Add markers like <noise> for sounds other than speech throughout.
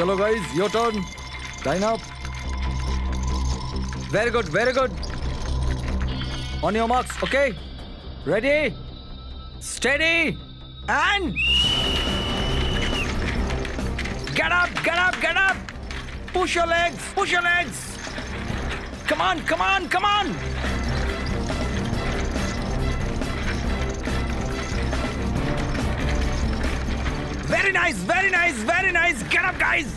Chalo guys, your turn. Line up. Very good, very good. On your marks, okay? Ready? Steady. And get up, get up, get up. Push your legs, push your legs. Come on, come on, come on. Very nice, very nice, very nice. Get up, guys.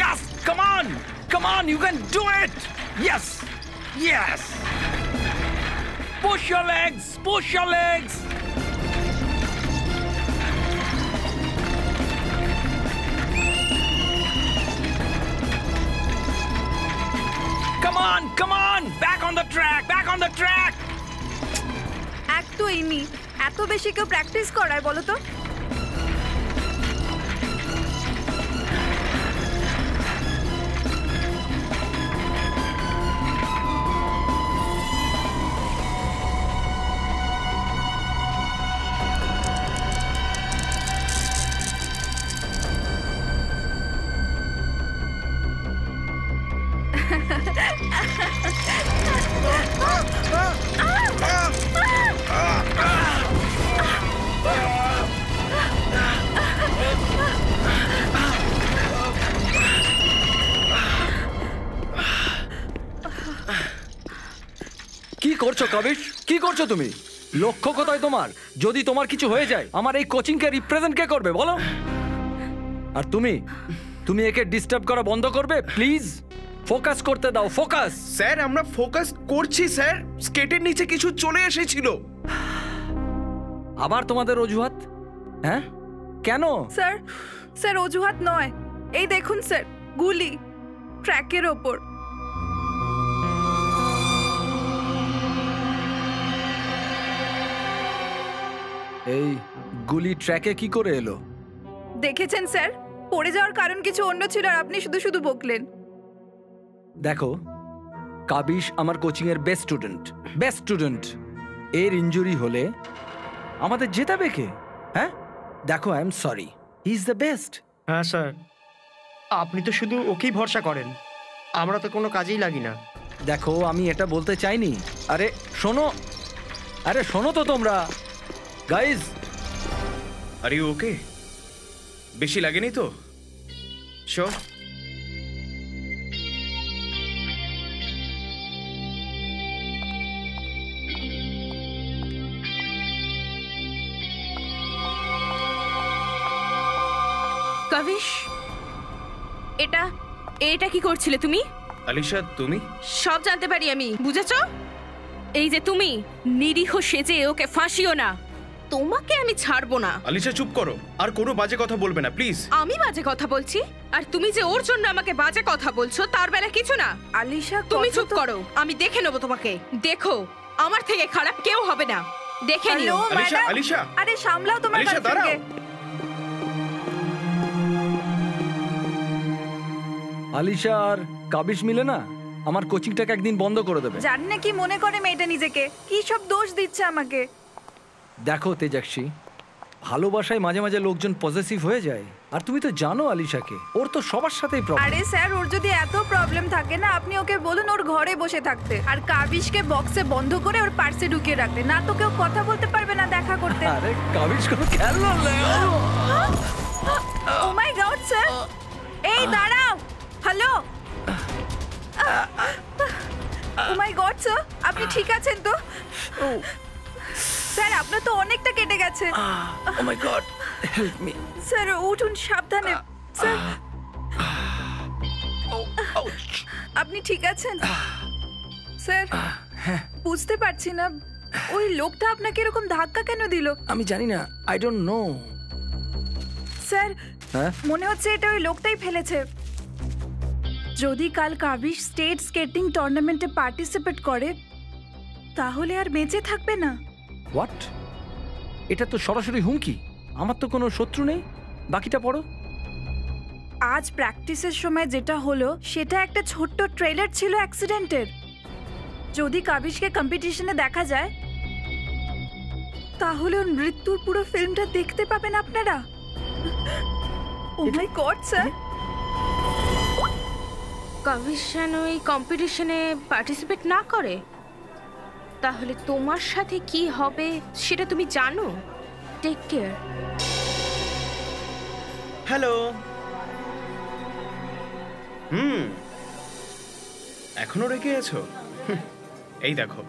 Yes, come on. Come on, you can do it. Yes, yes. Push your legs, push your legs. Come on, come on. Back on the track, back on the track. এক তো ইনি এত বেশি কেউ practice করায় বলো তো করছ কি করছ তুমি? লক্ষ্য কোথায় তোমার? যদি তোমার কিছু হয়ে যায় আমার এই কোচিং কে রিপ্রেজেন্ট কে করবে বলো? আর তুমি? তুমি একে ডিস্টার্ব করা বন্ধ করবে? প্লিজ ফোকাস করতে দাও ফোকাস স্যার আমরা ফোকাস করছি স্যার স্কেটের নিচে কিছু চলে এসেছিল। আবার তোমাদের অজুহাত? হ্যাঁ? কেন? স্যার স্যার অজুহাত নয়। এই দেখুন স্যার গুলি ট্র্যাকের ওপর। এই গুলি ট্র্যাকে কি করে এলো? দেখেছেন স্যার? পড়ে যাওয়ার কারণ কিছু অন্য ছিল আর আপনি শুধু শুধু বকলেন। দেখো কাবিশ আমার কোচিং এর বেস্ট স্টুডেন্ট বেস্ট স্টুডেন্ট এর ইনজুরি হলে আমাদের জেতাবে কে? হ্যাঁ? দেখো I am sorry he is the best হ্যাঁ স্যার। আপনি তো শুধু ওকেই ভরসা করেন। আমরা তো কোনো কাজেই লাগি না। দেখো আমি এটা বলতে চাইনি। আরে শোনো। আরে শোনো তো তোমরা। গাইজ আর ইউ ওকে বেশি লাগেনি তো? শো কবিশ এটা এটা কি করছিলে তুমি? আলিশা তুমি? সব জানতে পারি আমি বুঝেছ? এই যে তুমি নিরীহ সেজে ওকে ফাঁসিও না। তোমাকে আমি ছাড়বো না। আলিশা চুপ করো। আর কোনো বাজে কথা বলবে না প্লিজ। আমি বাজে কথা বলছি? আর তুমি যে ওর জন্য আমাকে বাজে কথা বলছো তার বেলা কিছু না। আলিশা তুমি চুপ করো। আমি দেখে নেব তোমাকে। দেখো আমার থেকে খারাপ কেউ হবে না। দেখে নিও। আলিশা, আলিশা। আরে সামলাও তোমার আলিশা, গার্লফ্রেন্ডকে আলিশা আর কাবিশ মিলে না? আমার কোচিংটাকে একদিন বন্ধ করে দেবে। জানি না কি মনে করে মেয়েটা নিজেকে। কি সব দোষ দিচ্ছে আমাকে? দেখো তেজাক্ষী ভালোবাসায় মাঝে মাঝে লোকজন পজিটিভ হয়ে যায়। আর তুমি তো জানো আলিশাকে ওর তো সবার সাথেই প্রবলেম আরে স্যার ওর যদি এত প্রবলেম থাকে না আপনি ওকে বলুন ওর ঘরে বসে থাকতে। আর কাবিশকে বক্সে বন্ধ করে ওর পার্সে ঢুকিয়ে রাখতে। না তো কেউ কথা বলতে পারবে না দেখা করতে। আরে কাবিশ কোনো করলে ও মাই গড স্যার এই দাঁড়াও! Hello oh my God sir আপনি ঠিক আছেন তো? স্যার আপনার তো অনেকটা কেটে গেছে। ও my God help me sir উঠুন সাবধানে। স্যার। আপনি ঠিক আছেন? স্যার বুঝতে পারছি না। ওই লোকটা আপনাকে এরকম ধাক্কা কেন দিল? আমি জানি না আই ডোন্ট নো স্যার হ্যাঁ? মনে হচ্ছে এটা ওই লোকটাই ফেলেছে। যদি কাল কাবিশ স্টেট স্কেটিং টুর্নামেন্টে পার্টিসিপেট করে তাহলে আর বেঁচে থাকবে না। হোয়াট এটা তো সরাসরি হুমকি। আমার তো কোনো শত্রু নেই। বাকিটা পড়ো। আজ প্র্যাকটিসের সময় যেটা হলো সেটা একটা ছোট্ট ট্রেলার ছিল অ্যাক্সিডেন্টের। যদি কাবিশকে কম্পিটিশনে দেখা যায় তাহলে ওর মৃত্যুর পুরো ফিল্মটা দেখতে পাবেন আপনারা। ও মাই গড স্যার কমিশন ওই কম্পিটিশনে পার্টিসিপেট না করে। তাহলে তোমার সাথে কি হবে সেটা তুমি জানো? Take care hello hmm. এখনও রেখে আছো? এই দেখো।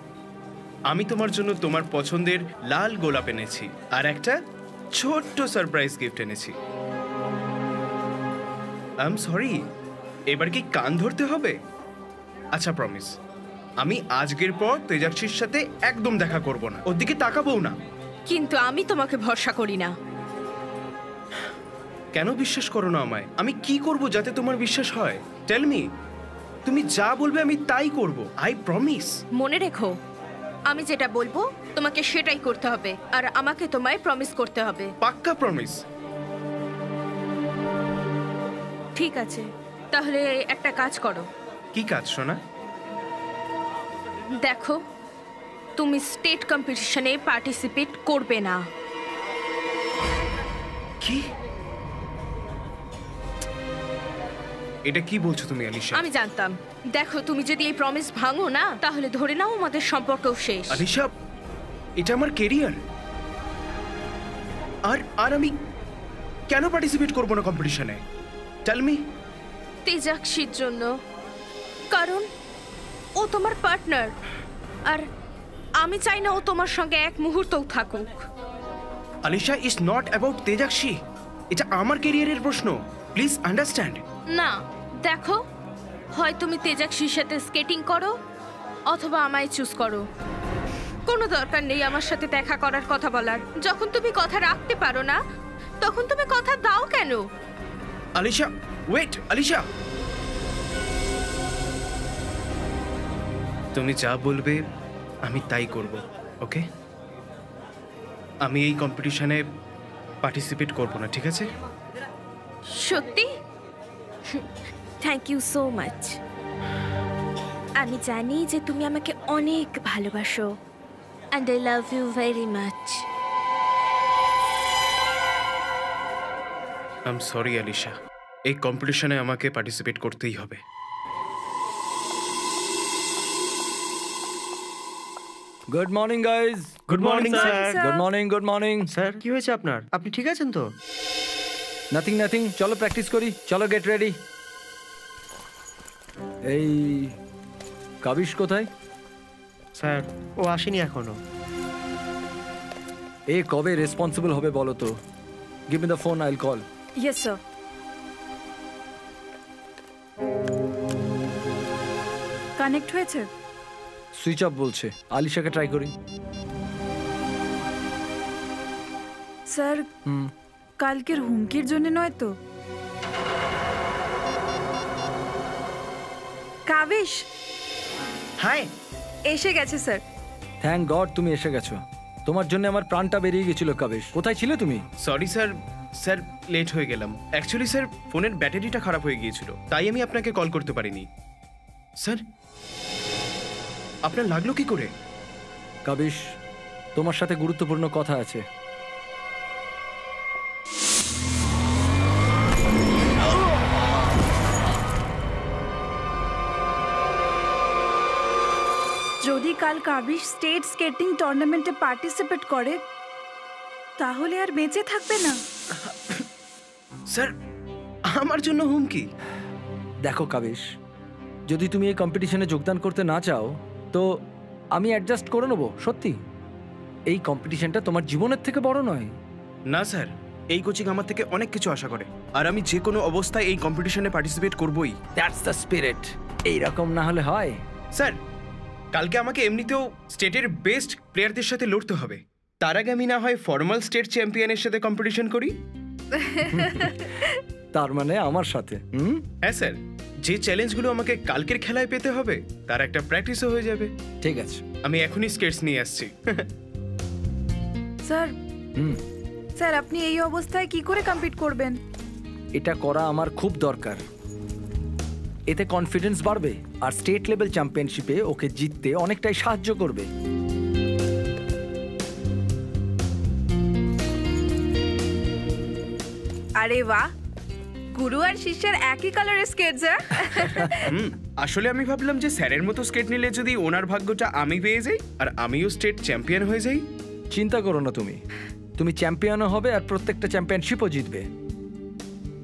আমি তোমার জন্য তোমার পছন্দের লাল গোলাপ এনেছি আর একটা ছোট্ট সারপ্রাইজ গিফট এনেছি। আই এম সরি এবার কি কান ধরতে হবে? আচ্ছা প্রমিস আমি আজকের পর তেজাক্ষীর সাথে একদম দেখা করব না। ওর দিকে তাকাবো না। কিন্তু আমি তোমাকে ভরসা করি না। কেন বিশ্বাস করো না আমায়? আমি কি করব যাতে তোমার বিশ্বাস হয়? টেল মি তুমি যা বলবে আমি তাই করব। আই প্রমিস মনে রেখো আমি যেটা বলব তোমাকে সেটাই করতে হবে। আর আমাকে তোমায় প্রমিস করতে হবে। পাক্কা প্রমিস ঠিক আছে তাহলে একটা কাজ করো। কি কাজ শোনা দেখো তুমি স্টেট কম্পিটিশনে পার্টিসিপেট করবে না। কি? এটা কি বলছো তুমি আলিশা আমি জানতাম। দেখো তুমি যদি এই প্রমিস ভাঙো না তাহলে ধরে নাও আমাদের সম্পর্কও শেষ। আলিশা এটা আমার কেরিয়ার আর আর আমি কেন পার্টিসিপেট করব না কম্পিটিশনে টেল মি তেজাক্ষীর জন্য। কারণ ও তোমার পার্টনার। আর আমি চাই না ও তোমার সঙ্গে এক মুহূর্তও থাকুক। আলিশা ইজ নট অ্যাবাউট তেজাক্ষী এটা আমার কেরিয়ারের প্রশ্ন। Please understand. না দেখো হয় তুমি তেজাক্ষীর সাথে স্কেটিং করো অথবা আমায় চুজ করো। কোনো দরকার নেই আমার সাথে দেখা করার কথা বলার। যখন তুমি কথা রাখতে পারো না তখন তুমি কথা দাও কেন? আলিশা ওয়েট আলিশা। তুমি যা বলবে আমি তাই করব ওকে? আমি এই কম্পিটিশনে পার্টিসিপেট করব না ঠিক আছে? সত্যি? থ্যাংক ইউ সো মাচ আমি জানি যে তুমি আমাকে অনেক ভালোবাসো and I love you very much I am sorry Alisha এই কম্পিটিশনে আমাকে পার্টিসিপেট করতেই হবে। Good morning guys good morning sir good morning good morning sir কি হয়েছে আপনার? আপনি ঠিক আছেন তো? নাথিং নাথিং চলো প্র্যাকটিস করি। চলো গেট রেডি এই কাবিশ কোথায়? স্যার ও আসেনি এখনও। এ কবে রেসপন্সিবল হবে বলো তো? Give me the phone I'll call yes sir connect হয়েছে? সুইচ অফ বলছে। আলিশাকে ট্রাই করি। স্যার হুম। কালকের হুমকির জন্য নয় তো? কাবিশ! হাই। এসে গেছে স্যার। থ্যাংক গড তুমি এসে গেছো। তোমার জন্য আমার প্রাণটা বেরিয়ে গেছিল কাবেশ। কোথায় ছিলে তুমি? Sorry sir. স্যার লেট হয়ে গেলাম। অ্যাকচুয়ালি স্যার ফোনের ব্যাটারিটা খারাপ হয়ে গিয়েছিল। তাই আমি আপনাকে কল করতে পারিনি। স্যার আপনার লাগল কি করে? কাবিশ তোমার সাথে গুরুত্বপূর্ণ কথা আছে। যদি কাল কাবিশ স্টেট স্কেটিং টুর্নামেন্টে পার্টিসিপেট করে তাহলে আর বেঁচে থাকবে না। স্যার আমার জন্য হুমকি। দেখো কাবিশ যদি তুমি এই কম্পিটিশনে যোগদান করতে না চাও তো আমি অ্যাডজাস্ট করে নেব সত্যি? এই কম্পিটিশনটা তোমার জীবনের থেকে বড় নয়। না স্যার। এই কোচিং আমার থেকে অনেক কিছু আশা করে। আর আমি যে কোনো অবস্থায় এই কম্পিটিশনে পার্টিসিপেট করবই। দ্যাটস দ্য স্পিরিট এইরকম না হলে হয়। স্যার কালকে আমাকে এমনিতেও স্টেটের বেস্ট প্লেয়ারদের সাথে লড়তে হবে। তার আগে আমি না হয় ফর্মাল স্টেট চ্যাম্পিয়নের সাথে কম্পিটিশন করি? <laughs> তার মানে আমার সাথে হুম? হ্যাঁ স্যার। যে চ্যালেঞ্জগুলো আমাকে কালকের খেলায় পেতে হবে তার একটা প্র্যাকটিসও হয়ে যাবে। ঠিক আছে। আমি এখনই স্কেটস নিয়ে আসছি। স্যার হুম। স্যার আপনি এই অবস্থায় কি করে কম্পিট করবেন? এটা করা আমার খুব দরকার। এতে কনফিডেন্স বাড়বে আর স্টেট লেভেল চ্যাম্পিয়নশিপে ওকে জিততে অনেকটাই সাহায্য করবে। আরে বাহ! গুরু আর শিষ্যের একই কালারের স্কেট হুম আসলে আমি ভাবলাম যে স্যারের মতো স্কেট নিলে যদি ওনার ভাগ্যটা আমি পেয়ে যাই আর আমিও স্টেট চ্যাম্পিয়ন হয়ে যাই। চিন্তা করো না তুমি। তুমি চ্যাম্পিয়নও হবে আর প্রত্যেকটা চ্যাম্পিয়নশিপও জিতবে।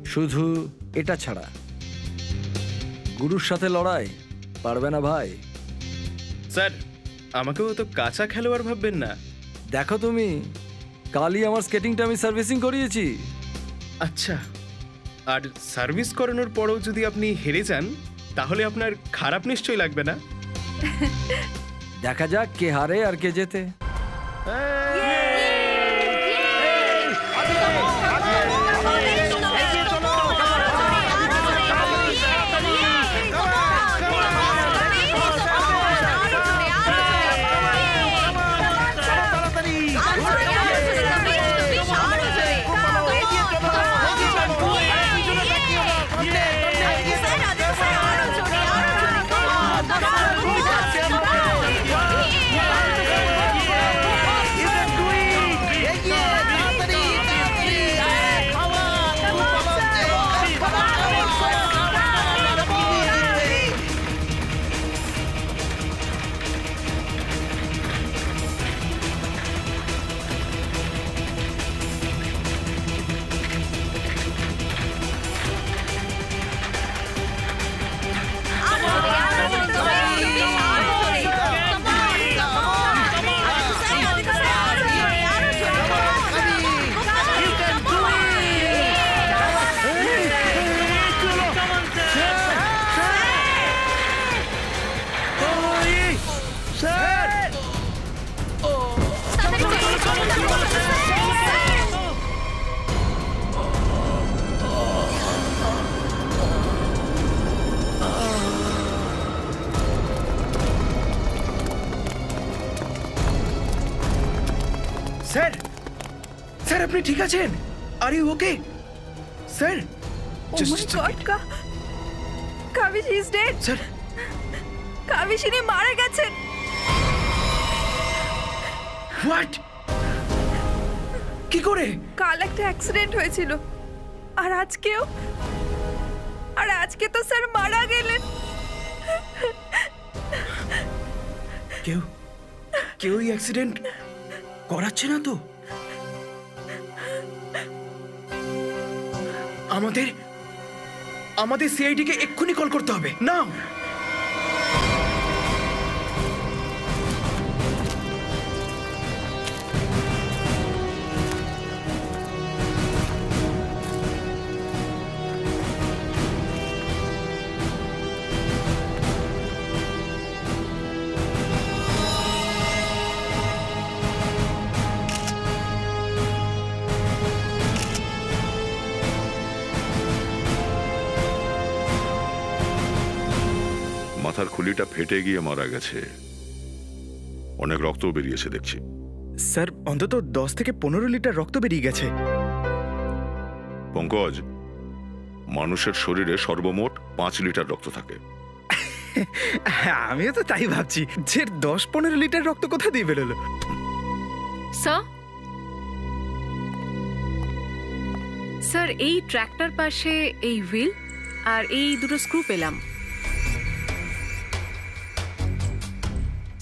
শুধু এটা ছাড়া। গুরুর সাথে লড়াই পারবে না ভাই। স্যার আমাকেও তো কাঁচা খেলোয়াড় ভাববেন না। দেখো তুমি কালই আমার স্কেটিংটা আমি সার্ভিসিং করিয়েছি। আচ্ছা। আর সার্ভিস করানোর পরেও যদি আপনি হেরে যান তাহলে আপনার খারাপ নিশ্চয়ই লাগবে না। দেখা যাক কে হারে আর কে জেতে। স্যার আছেন? Are you okay. স্যার কা কাবিশ ইজ ডেড। স্যার। কাবিশিনী মারা গেছেন। হোয়াট কি করে? কাল একটা অ্যাক্সিডেন্ট হয়েছিল। আর আজকেও? আর আজকে তো স্যার মারা গেলেন। কেউ কেউই অ্যাক্সিডেন্ট করাচ্ছে না তো? আমাদের আমাদের সিআইডি কে এক্ষুনি কল করতে হবে। না মাথার খুলিটা ফেটে গিয়ে মারা গেছে। অনেক রক্ত বেরিয়েছে দেখছি। স্যার অন্তত দশ থেকে পনেরো লিটার রক্ত বেরিয়ে গেছে। পঙ্কজ মানুষের শরীরে সর্বমোট পাঁচ লিটার রক্ত থাকে। হ্যাঁ, আমিও তো তাই ভাবছি। যে দশ পনেরো লিটার রক্ত কোথা দিয়ে বেরোলো? স্যার? স্যার এই ট্র্যাক্টর পাশে এই হুইল আর এই দুটো স্ক্রু পেলাম।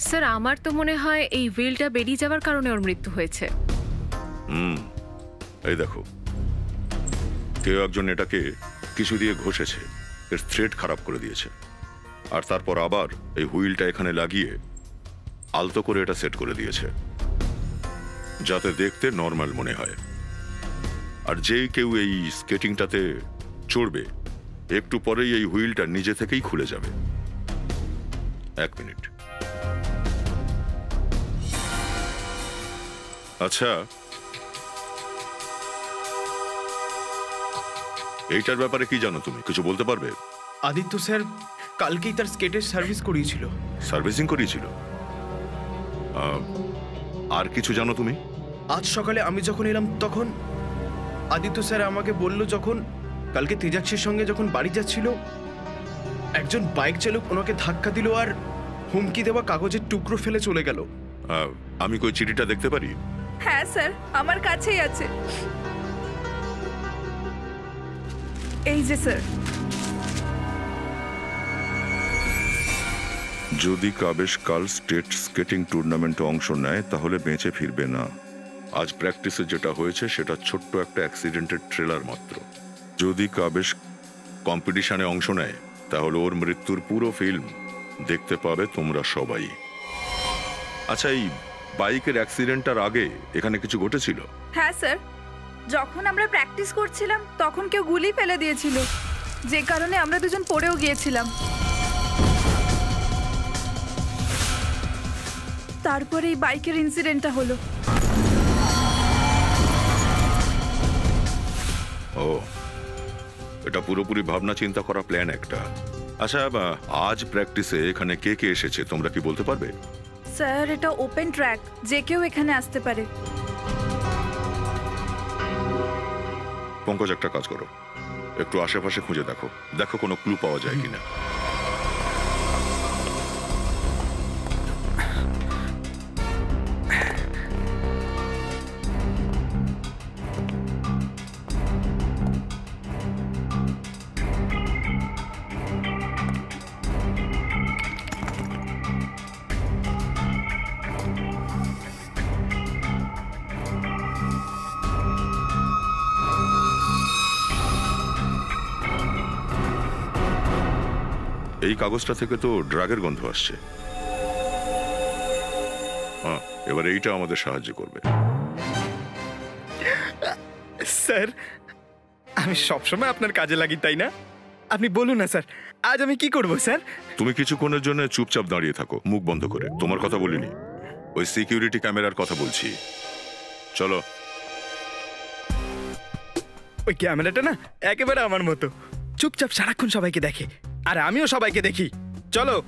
স্যার, আমার তো মনে হয় এই হুইলটা বেরিয়ে যাওয়ার কারণে ওর মৃত্যু হয়েছে। হুম, এই দেখো। কেউ একজন এটাকে কিছু দিয়ে ঘষেছে, এর থ্রেড খারাপ করে দিয়েছে। আর তারপর আবার এই হুইলটা এখানে লাগিয়ে আলতো করে এটা সেট করে দিয়েছে। যাতে দেখতে নর্মাল মনে হয়। আর যেই কেউ এই স্কেটিংটাতে চড়বে, একটু পরেই এই হুইলটা নিজে থেকেই খুলে যাবে। এক মিনিট। আচ্ছা। এইটার ব্যাপারে কি জানো তুমি? কিছু বলতে পারবে? আদিত্য স্যার কালকেই তার স্কেটের সার্ভিস করিয়েছিল। সার্ভিসিং করিয়েছিল? আর কিছু জানো তুমি? আজ সকালে আমি যখন এলাম তখন আদিত্য স্যার আমাকে বলল যখন কালকে তেজাক্ষীর সঙ্গে যখন বাড়ি যাচ্ছিল একজন বাইক চালক ওনাকে ধাক্কা দিল আর হুমকি দেওয়া কাগজের টুকরো ফেলে চলে গেল। আমি কই চিঠিটা দেখতে পারি? হ্যাঁ স্যার, আমার কাছেই আছে। এই যে, স্যার। যদি কাবেশ কাল স্টেট স্কেটিং টুর্নামেন্টে অংশ নেয়, তাহলে বেঁচে ফিরবে না। আজ প্র্যাকটিসে যেটা হয়েছে, সেটা ছোট্ট একটা অ্যাক্সিডেন্টের ট্রেলার মাত্র। যদি কাবেশ কম্পিটিশনে অংশ নেয়, তাহলে ওর মৃত্যুর পুরো ফিল্ম দেখতে পাবে তোমরা সবাই। আচ্ছা এই বাইকের অ্যাক্সিডেন্টটার আগে এখানে কিছু ঘটেছিল? হ্যাঁ স্যার। যখন আমরা প্র্যাকটিস করছিলাম তখন কেউ গুলি ফেলে দিয়েছিল। যে কারণে আমরা দুজন পড়েও গিয়েছিলাম। তারপরে এই বাইকের ইনসিডেন্টটা হলো। ও এটা পুরোপুরি ভাবনা চিন্তা করা প্ল্যান একটা। আচ্ছা আজ প্র্যাকটিসে এখানে কে কে এসেছে তোমরা কি বলতে পারবে? স্যার, এটা ওপেন ট্র্যাক। যে কেউ এখানে আসতে পারে। পঙ্কজ, একটা কাজ করো। একটু আশেপাশে খুঁজে দেখো। দেখো কোনো ক্লু পাওয়া যায় কিনা। কাগজটা থেকে তো ড্রাগের গন্ধ আসছে। হ্যাঁ এবার এইটা আমাদের সাহায্য করবে। স্যার আমি সবসময় আপনার কাজে লাগি তাই না? আপনি বলুন না স্যার আজ আমি কি করব স্যার? তুমি কিছুক্ষণের জন্য চুপচাপ দাঁড়িয়ে থাকো মুখ বন্ধ করে। তোমার কথা বলিনি। ওই সিকিউরিটি ক্যামেরার কথা বলছি। চলো। ওই ক্যামেরাটা না একেবারে আমার মতো। চুপচাপ সারাক্ষণ সবাইকে দেখে। আর আমিও সবাইকে দেখি। চলো।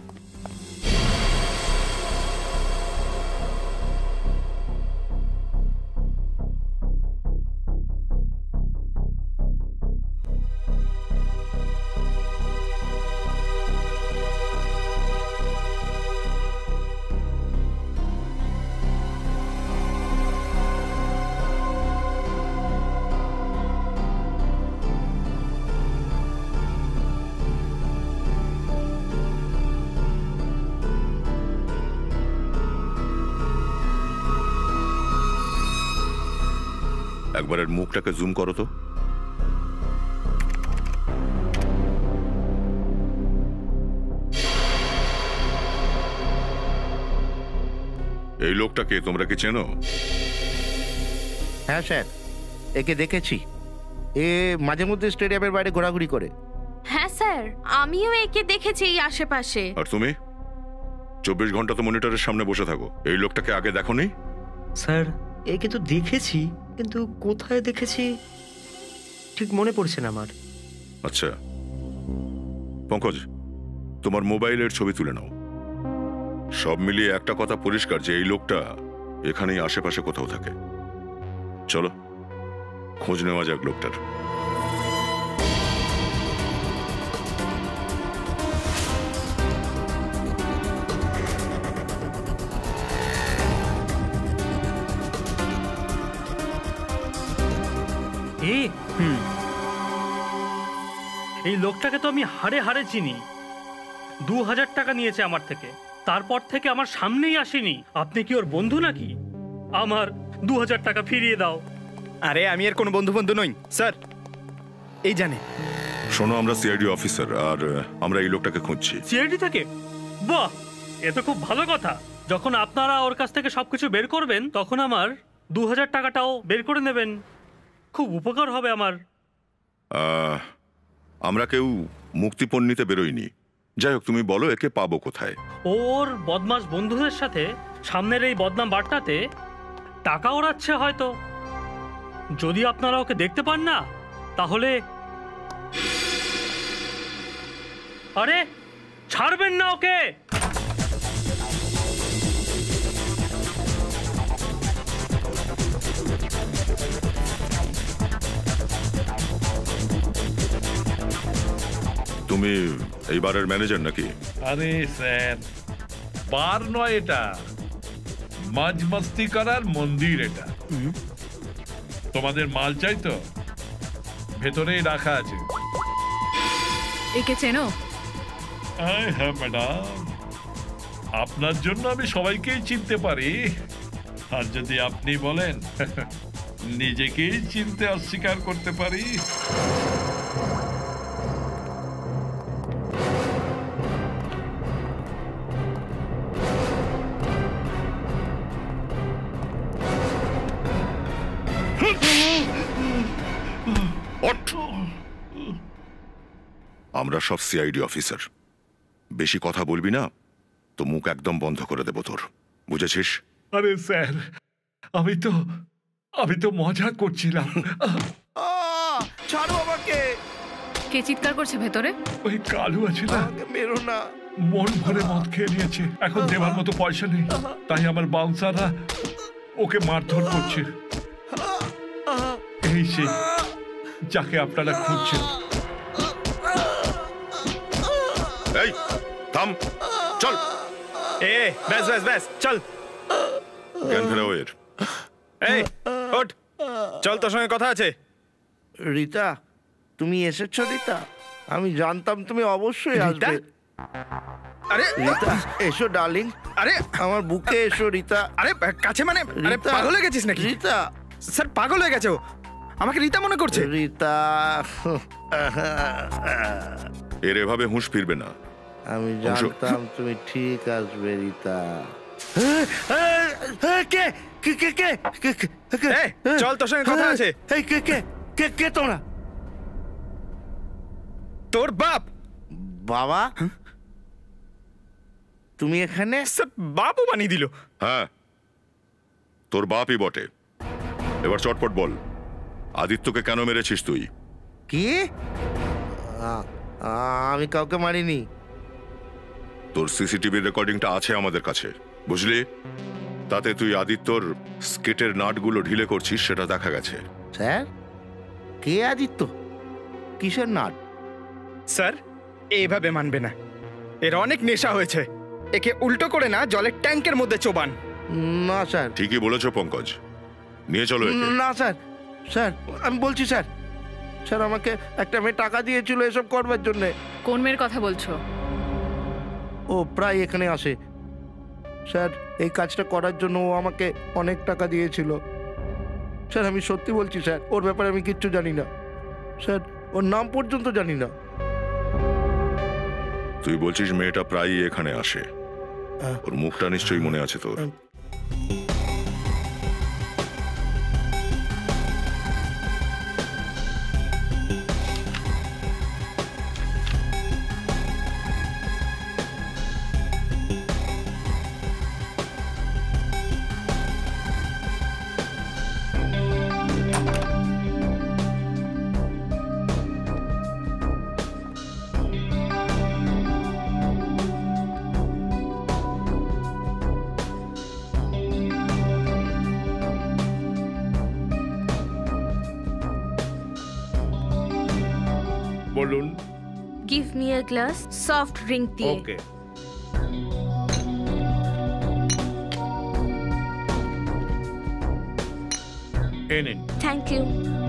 একবারের মুখটাকে জুম করো তো। এই লোকটাকে তোমরা কি চেনো? হ্যাঁ স্যার। একে দেখেছি। এ মাঝে মধ্যে স্টেডিয়ামের বাইরে ঘোরাঘুরি করে। হ্যাঁ স্যার। আমিও একে দেখেছি এই আশেপাশে। আর তুমি? চব্বিশ ঘণ্টা তো মনিটরের সামনে বসে থাকো। এই লোকটাকে আগে দেখো নি। স্যার একে তো দেখেছি। কিন্তু কোথায় দেখেছি? ঠিক মনে পড়ছে না আমার। আচ্ছা। পঙ্কজ, তোমার মোবাইলের ছবি তুলে নাও। সব মিলিয়ে একটা কথা পরিষ্কার যে এই লোকটা এখানেই আশেপাশে কোথাও থাকে। চলো, খোঁজ নেওয়া যাক লোকটার। এই লোকটাকে তো আমি হাড়ে হাড়ে চিনি। দু হাজার টাকা নিয়েছে আমার থেকে। তারপর থেকে আমার সামনেই আসেনি। আপনি কি ওর বন্ধু নাকি? আমার দু হাজার টাকা ফিরিয়ে দাও। আরে আমি আর কোনো বন্ধু বন্ধু নই স্যার। এই জানে। শোনো আমরা সিআইডি অফিসার আর আমরা এই লোকটাকে খুঁজছি। সিআইডি থেকে? বাহ! এ তো খুব ভালো কথা। যখন আপনারা ওর কাছ থেকে সবকিছু বের করবেন তখন আমার দু হাজার টাকাটাও বের করে নেবেন। খুব উপকার হবে আমার। আহ, আমরা কেউ মুক্তিপণ নিতে বেরোইনি। যাই হোক, তুমি বলো, একে পাবো কোথায়? ওর বদমাস বন্ধুদের সাথে সামনের এই বদনাম বার্তাতে টাকা ওড়াচ্ছে হয়তো। যদি আপনারা ওকে দেখতে পান না, তাহলে আরে, ছাড়বেন না ওকে! তুমি এইবারের ম্যানেজার নাকি? আরে স্যার বার নয় এটা। মাঝ মস্তি করার মন্দির এটা। তোমাদের মাল চাই তো? ভেতরেই রাখা আছে। একে চেনো? আয় হ্যাঁ ম্যাডাম। আপনার জন্য আমি সবাইকেই চিনতে পারি। আর যদি আপনি বলেন <laughs> নিজেকেই চিনতে অস্বীকার করতে পারি। আমরা সব সিআইডি অফিসার বেশি কথা বলবি না তো মুখ একদম বন্ধ করে দেবো তোর। বুঝেছিস? আরে স্যার আমি তো আমি তো মজা করছিলাম। ছাড়ো আমাকে। কে চিৎকার করছে ভেতরে? ওই কালু আছে না? মেরো না। মন ভরে মদ খেয়ে নিয়েছে। এখন দেওয়ার মতো পয়সা নেই। তাই আমার বাউন্সাররা ওকে মারধর করছে। এই সে যাকে আপনারা খুঁজছেন। এই থাম চল। এ ব্যাস ব্যাস ব্যাস চল। জ্ঞান ফেরাও এর এই ওঠ চল তোর সঙ্গে কথা আছে। রীতা তুমি এসেছ রীতা? আমি জানতাম তুমি অবশ্যই? আসবে। আরে রীতা এসো ডার্লিং। আরে আমার বুকে এসো রীতা। আরে কাছে মানে আরে পাগল হয়ে গেছিস নাকি? রীতা। স্যার পাগল হয়ে গেছে ও। আমাকে রীতা মনে করছে? রীতা। এর এভাবে হুঁশ ফিরবে না। আমি জানতাম তুমি ঠিক আসবে রীতা। কে? কে কে কে? কে কে চল, তোর সঙ্গে কথা আছে। এই কে কে কে কে তোমরা তোর বাপ। বাবা? তুমি এখানে? বাপও বানিয়ে দিল। হ্যাঁ তোর বাপই বটে। এবার চটপট বল আদিত্যকে কেন মেরেছিস তুই? কি? আমি কাউকে মারিনি। তোর সিসিটিভি রেকর্ডিংটা আছে আমাদের কাছে বুঝলি? তাতে তুই আদিত্যর স্কেটের নাটগুলো ঢিলে করছিস সেটা দেখা গেছে। স্যার? কে আদিত্য? কিসের নাট? স্যার এইভাবে মানবে না। এর অনেক নেশা হয়েছে। একে উল্টো করে না জলের ট্যাঙ্কের মধ্যে চোবান। না স্যার। ঠিকই বলেছ পঙ্কজ। নিয়ে চলো না স্যার। স্যার আমি বলছি স্যার। স্যার আমাকে একটা মেয়ে টাকা দিয়েছিল এসব করবার জন্যে। কোন মেয়ের কথা বলছো? ও প্রায় এখানে আসে। স্যার এই কাজটা করার জন্য ও আমাকে অনেক টাকা দিয়েছিল। স্যার আমি সত্যি বলছি স্যার ওর ব্যাপারে আমি কিচ্ছু জানি না। স্যার ওর নাম পর্যন্ত জানি না। তুই বলছিস মেয়েটা প্রায়ই এখানে আসে। হ্যাঁ। ওর মুখটা নিশ্চয়ই মনে আছে তোর। গ্লাস সফট ড্রিঙ্ক দিয়ে ওকে এ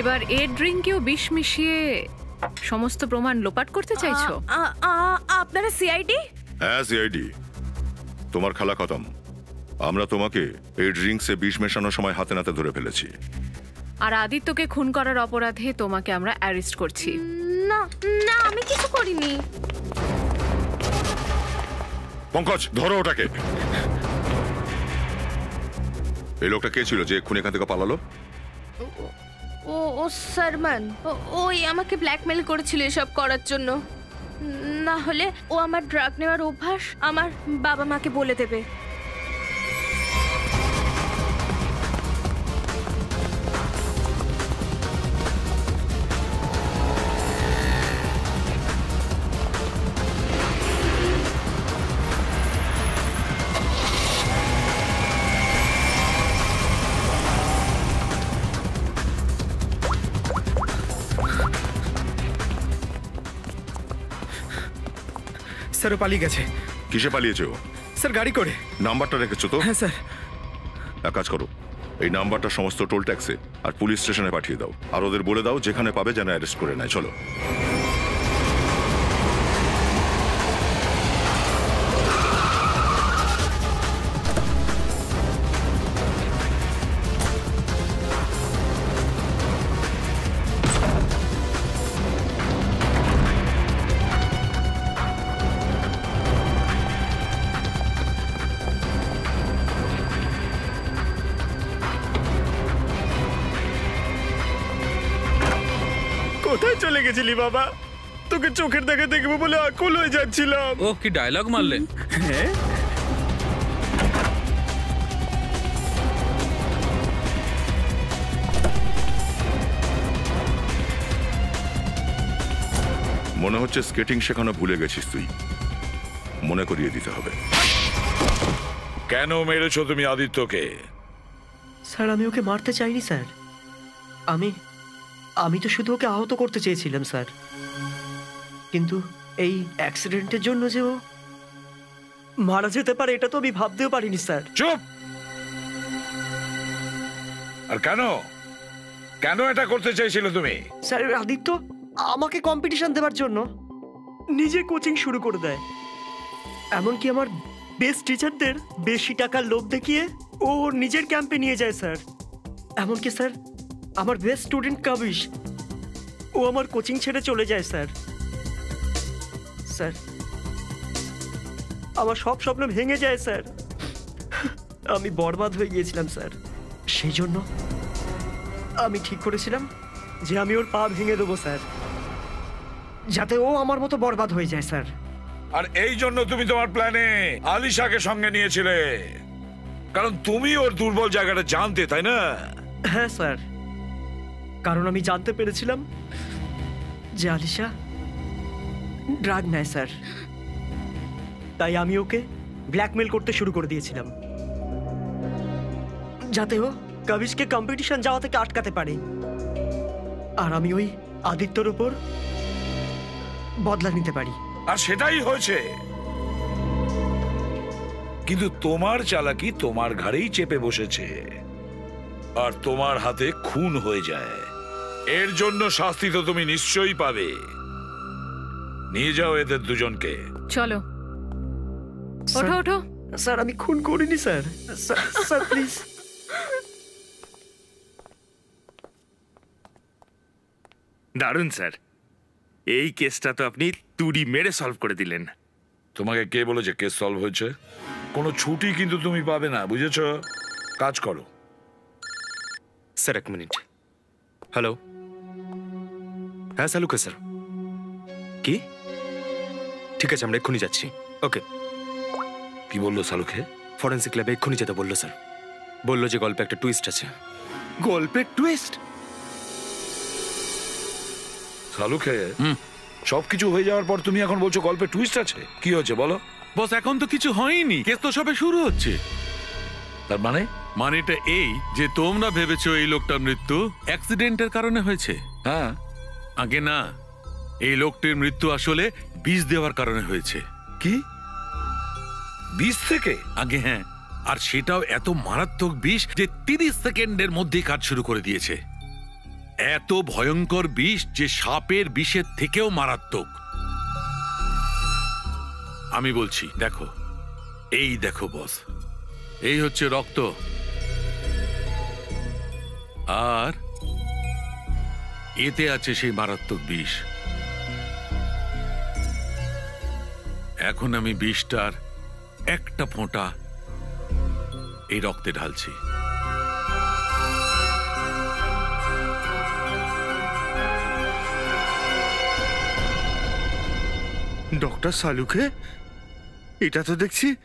এবার এর ড্রিঙ্কেও বিষ মিশিয়ে সমস্ত প্রমাণ লোপাট করতে চাইছো? আপনারা সিআইডি? হ্যাঁ সিআইডি। তোমার খেলা খতম। আমরা তোমাকে এই ড্রিঙ্কসে বিষ মেশানোর সময় হাতে নাতে ধরে ফেলেছি। আর আদিত্যকে খুন করার অপরাধে তোমাকে আমরা অ্যারেস্ট করছি। না না আমি কিছু করিনি। পঙ্কজ ধরো ওটাকে। এই লোকটা কে ছিল যে এক্ষুনি এখান থেকে পালালো? ও ও, সারমান। ওই আমাকে ব্ল্যাকমেল করেছিল এসব করার জন্য। না হলে ও আমার ড্রাগ নেওয়ার অভ্যাস আমার বাবা মাকে বলে দেবে। স্যার ও পালিয়ে গেছে। কিসে পালিয়েছে ও? স্যার গাড়ি করে। নাম্বারটা রেখেছো তো? হ্যাঁ স্যার। এক কাজ করো এই নাম্বারটা সমস্ত টোল ট্যাক্সে আর পুলিশ স্টেশনে পাঠিয়ে দাও। আর ওদের বলে দাও যেখানে পাবে যেন অ্যারেস্ট করে নেয়। চলো। কোথায় চলে গেছিলি বাবা? তোকে চোখের দেখা দেখব বলে আকুল হয়ে যাচ্ছিলাম। ও কি ডায়লগ মারলে? হ্যাঁ? মনে হচ্ছে স্কেটিং শেখানো ভুলে গেছিস তুই। মনে করিয়ে দিতে হবে। কেন মেরেছো তুমি আদিত্যকে? স্যার আমি ওকে মারতে চাইনি স্যার। আমি আমি তো শুধু ওকে আহত করতে চেয়েছিলাম স্যার। কিন্তু এই অ্যাক্সিডেন্টের জন্য যে ও মারা যেতে পারে এটা তো আমি ভাবতেও পারিনি স্যার। চুপ! আর কেন? কেন এটা করতে চাইছিলে তুমি? স্যার আদিত্য আমাকে কম্পিটিশন দেওয়ার জন্য নিজে কোচিং শুরু করে দেয়। এমনকি আমার বেস্ট টিচারদের বেশি টাকার লোভ দেখিয়ে ও ওর নিজের ক্যাম্পে নিয়ে যায় স্যার। এমনকি স্যার আমার বেস্ট স্টুডেন্ট কাবিশ। ও আমার কোচিং ছেড়ে চলে যায় স্যার। স্যার আমার সব স্বপ্ন ভেঙে যায় স্যার। আমি বরবাদ হয়ে গিয়েছিলাম স্যার। সেই জন্য আমি ঠিক করেছিলাম যে আমি ওর পা ভেঙে দেবো স্যার। যাতে ও আমার মতো বরবাদ হয়ে যায় স্যার। আর এই জন্য তুমি তোমার প্ল্যানে আলিশাকে সঙ্গে নিয়েছিলে। কারণ তুমি ওর দুর্বল জায়গাটা জানতে তাই না? হ্যাঁ স্যার। কারণ আমি জানতে পেরেছিলাম যে আলিশা ড্রাগ নেয়, স্যার। তাই আমি ওকে ব্ল্যাকমেল করতে শুরু করে দিয়েছিলাম। যাতে ও কাবিজকে কম্পিটিশন যাওয়া থেকে আটকাতে পারে। আর আমি ওই আদিত্যর উপর বদলা নিতে পারি। আর সেটাই হয়েছে। কিন্তু তোমার চালাকি তোমার ঘাড়েই চেপে বসেছে। আর তোমার হাতে খুন হয়ে যায়। এর জন্য শাস্তি তো তুমি নিশ্চয়ই পাবে। নিয়ে যাও এদের দুজনকে। চলো। ওঠো ওঠো। স্যার আমি খুন করিনি স্যার স্যার- প্লিজ। দারুণ স্যার। এই কেসটা তো আপনি তুড়ি মেরে সলভ করে দিলেন। তোমাকে কে বলেছে কেস সলভ হয়েছে? কোনো ছুটি কিন্তু তুমি পাবে না বুঝেছ? কাজ করো। স্যার এক মিনিট। হ্যালো? হ্যাঁ সালুকে স্যার। কি? ঠিক আছে আমরা এক্ষুনি যাচ্ছি। ওকে। কি বলল সালুকে ফরেন্সিক ল্যাবে এক্ষুনি যেতে বলল স্যার। বলল যে গল্পে একটা টুইস্ট আছে। গল্পের টুইস্ট? সালুকে সবকিছু হয়ে যাওয়ার পর তুমি এখন বলছো গল্পে টুইস্ট আছে? কি হয়েছে বলো। বস এখন তো কিছু হয়নি। কেস তো সবে শুরু হচ্ছে। তার মানে? মানেটা এই যে তোমরা ভেবেছো এই লোকটার মৃত্যু অ্যাক্সিডেন্টের কারণে হয়েছে। হ্যাঁ। আগে না এই লোকটির মৃত্যু আসলে বিষ দেওয়ার কারণে হয়েছে। কি? বিষ থেকে? আগে হ্যাঁ আর সেটাও এত মারাত্মক বিষ যে তিরিশ সেকেন্ডের মধ্যেই কাজ শুরু করে দিয়েছে। এত ভয়ঙ্কর বিষ যে সাপের বিষের থেকেও মারাত্মক। আমি বলছি দেখো এই দেখো বস। এই হচ্ছে রক্ত। আর এতে আছে সেই মারাত্মক বিষ। এখন আমি বিষটার একটা ফোঁটা এই রক্তে ঢালছি। ডক্টর সালুকে এটা তো দেখছি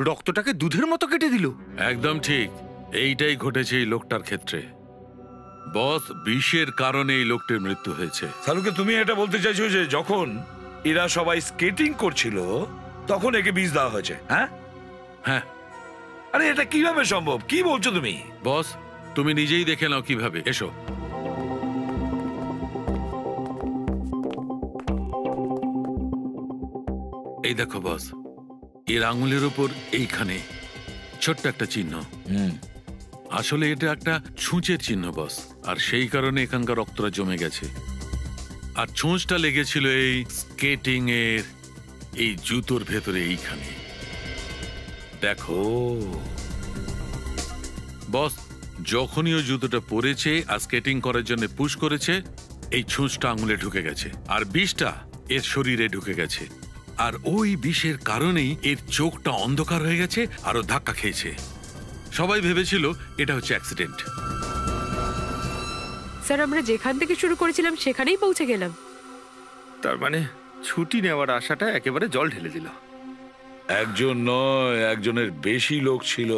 রক্তটাকে দুধের মতো কেটে দিল। একদম ঠিক। এইটাই ঘটেছে এই লোকটার ক্ষেত্রে। বস বিষের কারণে এই লোকটির মৃত্যু হয়েছে। সালুকে তুমি এটা বলতে চাইছো যে যখন এরা সবাই স্কেটিং করছিল তখন একে বিষ দেওয়া হয়েছে হ্যাঁ? হ্যাঁ। আরে এটা কীভাবে সম্ভব? কি বলছো তুমি? বস তুমি নিজেই দেখে নাও কীভাবে। এসো। এই দেখো বস এর আঙুলের উপর এইখানে ছোট্ট একটা চিহ্ন। আসলে এটা একটা ছুঁচের চিহ্ন, বস। আর সেই কারণে এখানকার রক্তটা জমে গেছে। আর ছুঁচটা লেগেছিল এই স্কেটিং এর এই জুতোর ভেতরে এইখানে। দেখো। বস, যখনই ও জুতোটা পরেছে আর স্কেটিং করার জন্য পুশ করেছে, এই ছুঁচটা আঙুলে ঢুকে গেছে। আর বিষটা এর শরীরে ঢুকে গেছে। আর ওই বিষের কারণেই এর চোখটা অন্ধকার হয়ে গেছে আর ও ধাক্কা খেয়েছে। সবাই ভেবেছিল এটা হচ্ছে অ্যাক্সিডেন্ট স্যার আমরা যেখান থেকে শুরু করেছিলাম সেখানেই পৌঁছে গেলাম। তার মানে ছুটি নেওয়ার আশাটা একেবারে জল ঢেলে দিল। একজন নয় একজনের বেশি লোক ছিল।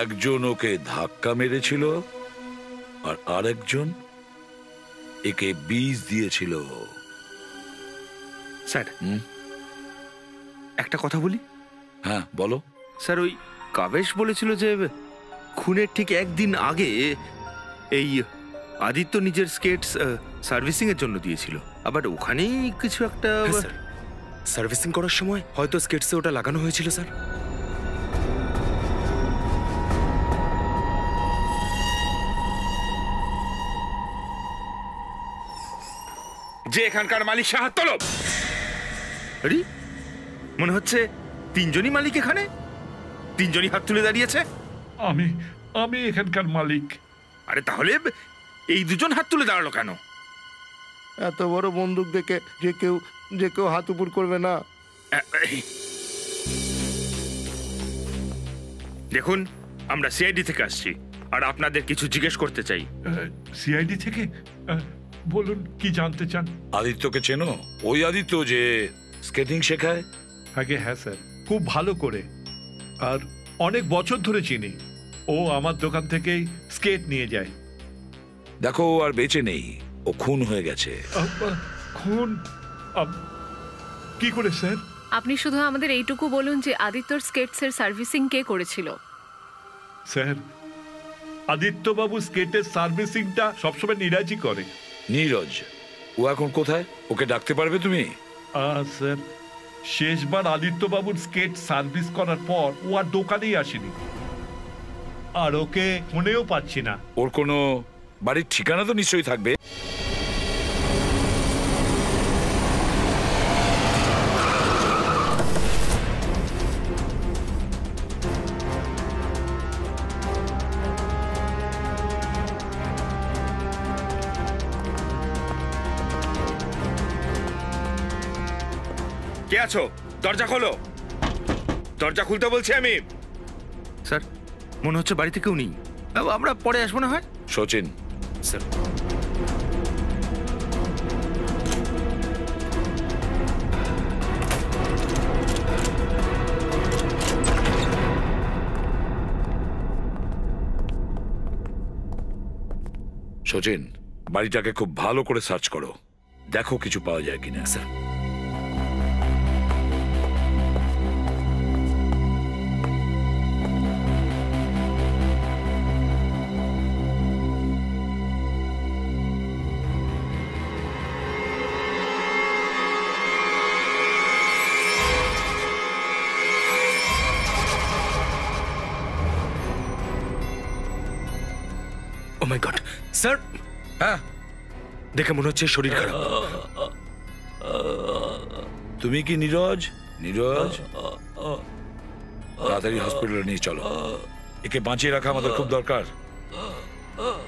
একজন ওকে ধাক্কা মেরেছিল আর আরেকজন একে বীজ দিয়েছিল। স্যার একটা কথা বলি? হ্যাঁ বলো। স্যার ওই কাবেশ বলেছিল যে খুনের ঠিক একদিন আগে এই আদিত্য নিজের স্কেটস সার্ভিসিং এর জন্য দিয়েছিল। আবার ওখানেই কিছু একটা সার্ভিসিং করার সময় হয়তো স্কেটসে ওটা লাগানো হয়েছিল স্যার। যে এখানকার মালিক সাহায্য তলব আরে মনে হচ্ছে তিনজনই মালিক এখানে? তিনজনই হাত তুলে দাঁড়িয়েছে? আমি আমি এখানকার মালিক। আরে তাহলে এই দুজন হাত তুলে দাঁড়াল কেন? এত বড় বন্দুক দেখে যে কেউ যে কেউ হাত উপর করবে না। দেখুন আমরা সিআইডি থেকে আসছি আর আপনাদের কিছু জিজ্ঞেস করতে চাই। সিআইডি থেকে? বলুন কি জানতে চান? আদিত্যকে চেনো? ওই আদিত্য যে স্কেটিং শেখায়? আগে হ্যাঁ স্যার। খুব ভালো করে। আর অনেক বছর ধরে চিনি। ও আমার দোকান থেকেই স্কেট নিয়ে যায়। দেখো ও আর বেঁচে নেই। ও খুন হয়ে গেছে। খুন? কি করে স্যার? আপনি শুধু আমাদের এইটুকু বলুন যে আদিত্যর স্কেটস এর সার্ভিসিং কে করেছিল। স্যার আদিত্যবাবু স্কেটের সার্ভিসিংটা সবসময় নিরাজি করে। নীরজ ও এখন কোথায়? ওকে ডাকতে পারবে তুমি? স্যার শেষবার আদিত্যবাবুর স্কেট সার্ভিস করার পর ও আর দোকানেই আসেনি। আর ওকে মনেও পাচ্ছি না। ওর কোনো বাড়ির ঠিকানা তো নিশ্চয়ই থাকবে। দরজা খোলো। দরজা খুলতে বলছি আমি। স্যার মনে হচ্ছে বাড়িতে কেউ নেই। আমরা পরে আসব না হয়? সচিন। স্যার। সচিন বাড়িটাকে খুব ভালো করে সার্চ করো। দেখো কিছু পাওয়া যায় কিনা স্যার। স্যার? হ্যাঁ। দেখে মনে হচ্ছে শরীর খারাপ। তুমি কি নীরজ? নীরজ? তাড়াতাড়ি হসপিটালে নিয়ে চলো। একে বাঁচিয়ে রাখা আমাদের খুব দরকার।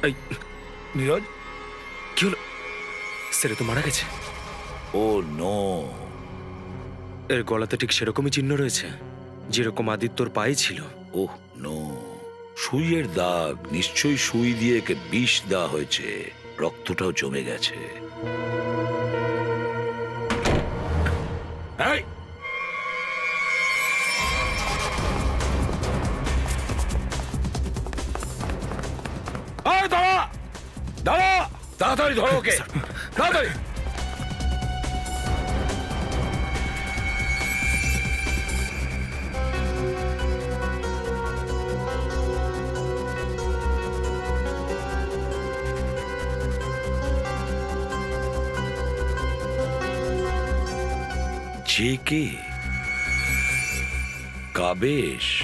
এই নীরজ কি হলো? স্যার তো মারা গেছে। ও নো এর গলাতে ঠিক সেরকমই চিহ্ন রয়েছে যেরকম আদিত্যর পায়ে ছিল। ওহ সুইয়ের দাগ নিশ্চয়ই সুই দিয়ে একে বিষ দেওয়া হয়েছে। রক্তটাও জমে গেছে। দাঁড়া! দাঁড়া! তাড়াতাড়ি ধরো ওকে। তাড়াতাড়ি! যে কে? কাবেশ।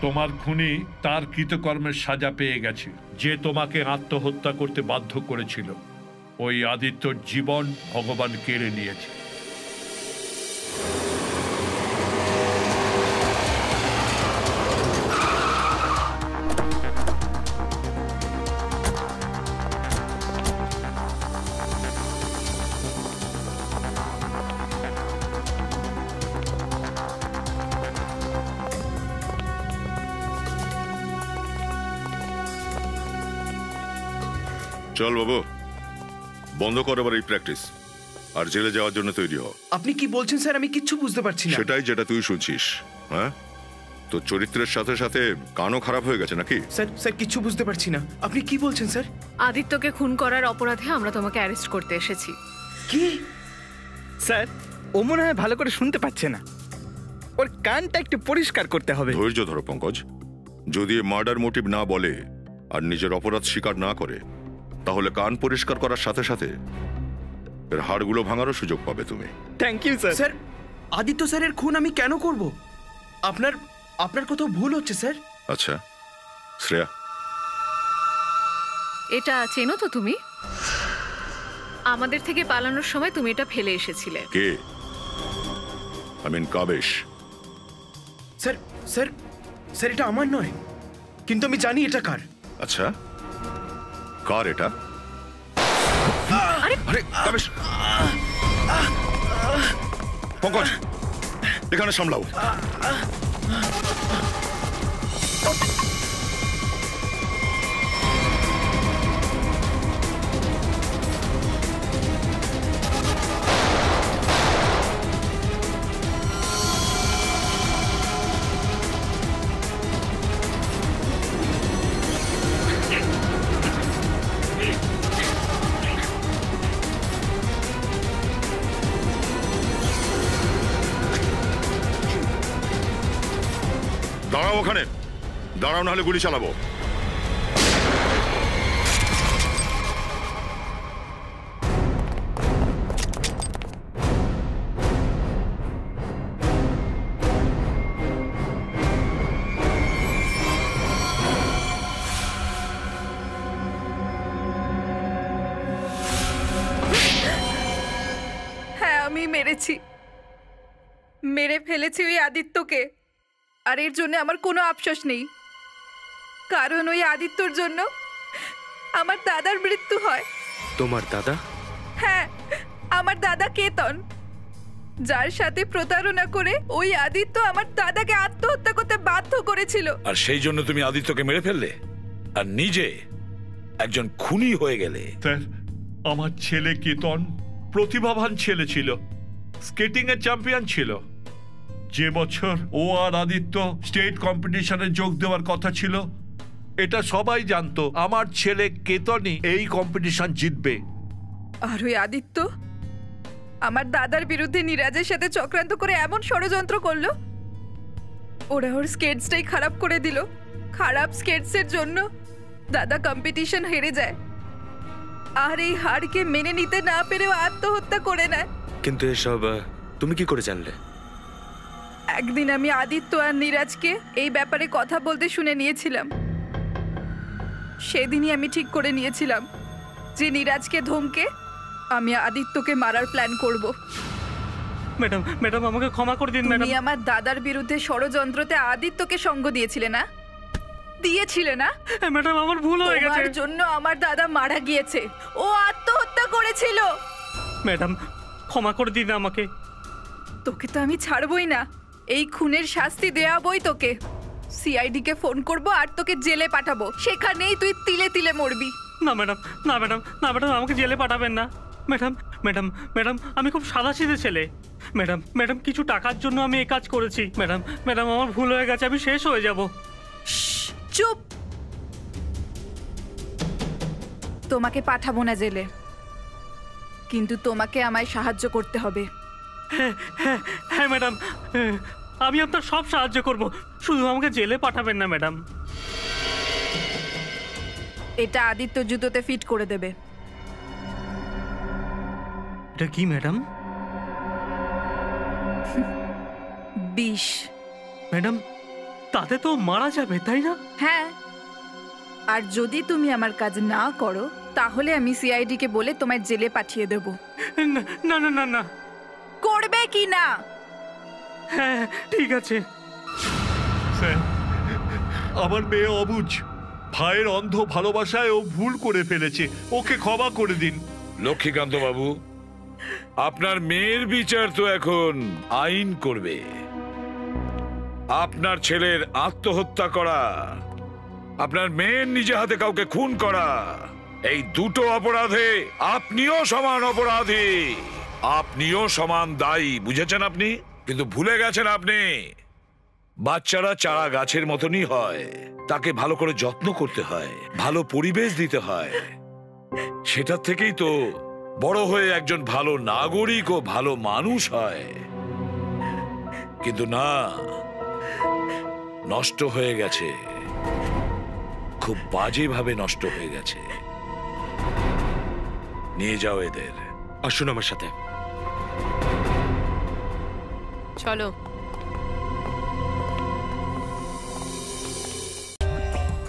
তোমার খুনি তার কৃতকর্মের সাজা পেয়ে গেছে, যে তোমাকে আত্মহত্যা করতে বাধ্য করেছিল। ওই আদিত্যর জীবন ভগবান কেড়ে নিয়েছে। চল বাবু। বন্ধ কর এবার এই প্র্যাকটিস আর জেলে যাওয়ার জন্য তৈরি হ। আপনি কি বলছেন স্যার? আমি কিচ্ছু বুঝতে পারছি না। সেটাই যেটা তুই শুনছিস হ্যাঁ? তোর চরিত্রের সাথে সাথে কানও খারাপ হয়ে গেছে নাকি? স্যার স্যার কিচ্ছু বুঝতে পারছি না। আপনি কি বলছেন স্যার? আদিত্যকে খুন করার অপরাধে আমরা তোমাকে অ্যারেস্ট করতে এসেছি। কি? স্যার ও মনে হয় ভালো করে শুনতে পাচ্ছে না। ওর কানটা একটু পরিষ্কার করতে হবে। ধৈর্য ধরো পঙ্কজ। যদি মার্ডার মোটিভ না বলে আর নিজের অপরাধ স্বীকার না করে তাহলে কান পরিষ্কার করার সাথে সাথে এর হাড়গুলো ভাঙারও সুযোগ পাবে তুমি। Thank you sir sir Aditya স্যারের খুন আমি কেন করব? আপনার আপনার কোথাও ভুল হচ্ছে স্যার? আচ্ছা শ্রেয়া। এটা চেনো তো তুমি? আমাদের থেকে পালানোর সময় তুমি এটা ফেলে এসেছিলে। কে? I mean Kabish. Sir sir sir এটা আমার নয়। কিন্তু আমি জানি এটা কার। আচ্ছা। কার এটা আরে কাবেশ পঙ্কজ এখানে সামলাও দাঁড়াও, নাহলে গুলি চালাবো। হ্যাঁ মেরেছি। মেরে ফেলেছি ওই আদিত্যকে। আর এর জন্য আমার কোনো আফসোস নেই। কারণ ওই আদিত্যর জন্য আমার দাদার মৃত্যু হয়। তোমার দাদা? হ্যাঁ আমার দাদা কেতন। যার সাথে প্রতারণা করে ওই আদিত্য আমার দাদাকে আত্মহত্যা করতে বাধ্য করেছিল। আর সেই জন্য তুমি আদিত্যকে মেরে ফেললে? আর নিজে একজন খুনি হয়ে গেলে? স্যার আমার ছেলে কেতন প্রতিভাবান ছেলে ছিল স্কেটিং এর চ্যাম্পিয়ন ছিল। যে বছর ও আর আদিত্য স্টেট কম্পিটিশনে যোগ দেওয়ার কথা ছিল এটা সবাই জানতো আমার ছেলে কেতনই এই কম্পিটিশন জিতবে। আর ওই আদিত্য? আমার দাদার বিরুদ্ধে নিরাজের সাথে চক্রান্ত করে এমন ষড়যন্ত্র করল। ওরা ওর স্কেটসটাই খারাপ করে দিল। খারাপ স্কেটসের জন্য দাদা কম্পিটিশন হেরে যায়। আর এই হারকে মেনে নিতে না পেরেও আত্মহত্যা করে নেয়। কিন্তু এসব তুমি কি করে জানলে? একদিন আমি আদিত্য আর নিরাজকে এই ব্যাপারে কথা বলতে শুনে নিয়েছিলাম। সেদিনই আমি ঠিক করে নিয়েছিলাম। যে নিরাজকে ধমকে আমি আদিত্যকে মারার প্ল্যান করব। ম্যাডাম ম্যাডাম আমাকে ক্ষমা করে দিন ম্যাডাম। তুমি আমার দাদার বিরুদ্ধে ষড়যন্ত্রতে আদিত্যকে সঙ্গ দিয়েছিলে না? দিয়েছিলে না? ম্যাডাম আমার ভুল হয়ে গেছে। তোমার জন্য আমার দাদা মারা গিয়েছে। ও আত্মহত্যা করেছিল। ম্যাডাম ক্ষমা করে দিন আমাকে। তোকে তো আমি ছাড়বই না। এই খুনের শাস্তি দেওয়াবই তোকে। সিআইডি কে ফোন করব আর তোকে জেলে পাঠাবো। সেখানেই তুই তিলে তিলে মরবি। না ম্যাডাম না ম্যাডাম না ম্যাডাম আমাকে জেলে পাঠাবেন না। ম্যাডাম ম্যাডাম ম্যাডাম আমি খুব সাদাসিধে ছেলে। ম্যাডাম ম্যাডাম কিছু টাকার জন্য আমি এই কাজ করেছি। ম্যাডাম ম্যাডাম আমার ভুল হয়ে গেছে আমি শেষ হয়ে যাব। চুপ! তোমাকে পাঠাবো না জেলে। কিন্তু তোমাকে আমায় সাহায্য করতে হবে। হ্যাঁ হ্যাঁ হ্যাঁ ম্যাডাম হ্যাঁ, আমি আপনার সব সাহায্য করব। শুধু আমাকে জেলে পাঠাবেন না ম্যাডাম। এটা আদিত্য জুতোতে ফিট করে দেবে। এটা কি ম্যাডাম? বিষ। ম্যাডাম তাতে তো মারা যাবে তাই না? হ্যাঁ। আর যদি তুমি আমার কাজ না করো তাহলে আমি সিআইডি কে বলে তোমায় জেলে পাঠিয়ে দেব। না না না না। করবে কি না? হ্যাঁ ঠিক আছে। আমার মেয়ে অবুজ। ভাইয়ের অন্ধ ভালোবাসায় ও ভুল করে ফেলেছে। ওকে ক্ষমা করে দিন। লক্ষ্মীকান্ত বাবু আপনার মেয়ের বিচার তো এখন আইন করবে। আপনার ছেলের আত্মহত্যা করা, আপনার মেয়ের নিজে হাতে কাউকে খুন করা, এই দুটো অপরাধে আপনিও সমান অপরাধী, আপনিও সমান দায়ী, বুঝেছেন আপনি? কিন্তু ভুলে গেছেন আপনি। বাচ্চারা চারা গাছের মতনই হয়। তাকে ভালো করে যত্ন করতে হয় ভালো পরিবেশ দিতে হয়। সেটার থেকেই তো বড় হয়ে একজন ভালো নাগরিক ও ভালো মানুষ হয়। কিন্তু না নষ্ট হয়ে গেছে। খুব বাজেভাবে নষ্ট হয়ে গেছে। নিয়ে যাও এদের। আসুন আমার সাথে। চলো।